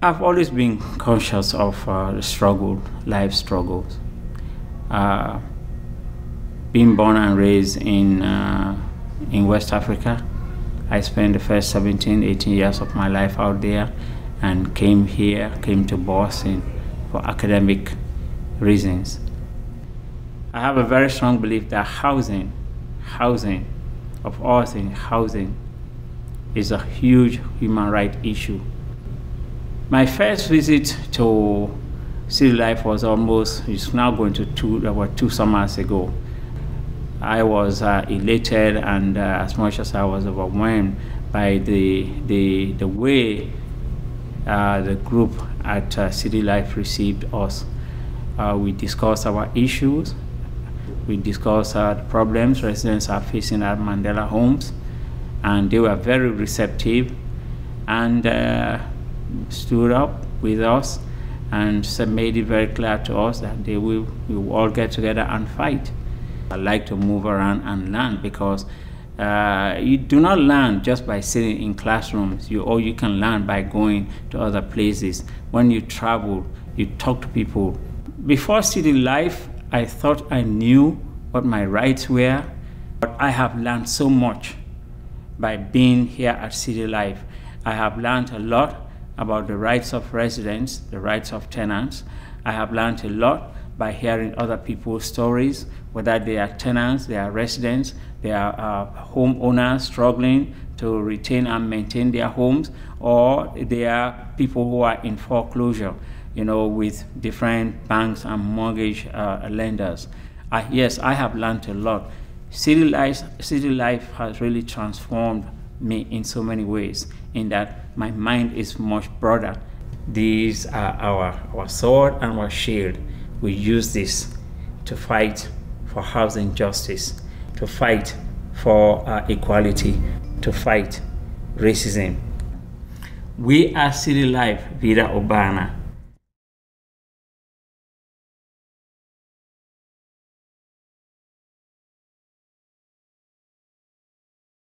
I've always been conscious of uh, the struggle, life struggles. Uh, being born and raised in, uh, in West Africa, I spent the first 17, 18 years of my life out there and came here, came to Boston for academic reasons. I have a very strong belief that housing, housing, of all things, housing is a huge human right issue. My first visit to City Life was almost, it's now going to two, about two summers ago. I was uh, elated and uh, as much as I was overwhelmed by the, the, the way uh, the group at uh, City Life received us. Uh, we discussed our issues, we discussed uh, the problems residents are facing at Mandela homes, and they were very receptive and stood up with us and made it very clear to us that they will, we will all get together and fight. I like to move around and learn because uh, you do not learn just by sitting in classrooms, you, or you can learn by going to other places. When you travel, you talk to people. Before city life, I thought I knew what my rights were, but I have learned so much by being here at City Life. I have learned a lot about the rights of residents, the rights of tenants. I have learned a lot by hearing other people's stories, whether they are tenants, they are residents, they are uh, homeowners struggling to retain and maintain their homes, or they are people who are in foreclosure, you know, with different banks and mortgage uh, lenders. Yes, I have learned a lot. City life, city life has really transformed me in so many ways, in that my mind is much broader. These are our, our sword and our shield. We use this to fight for housing justice, to fight for uh, equality, to fight racism. We are City Life Vida Urbana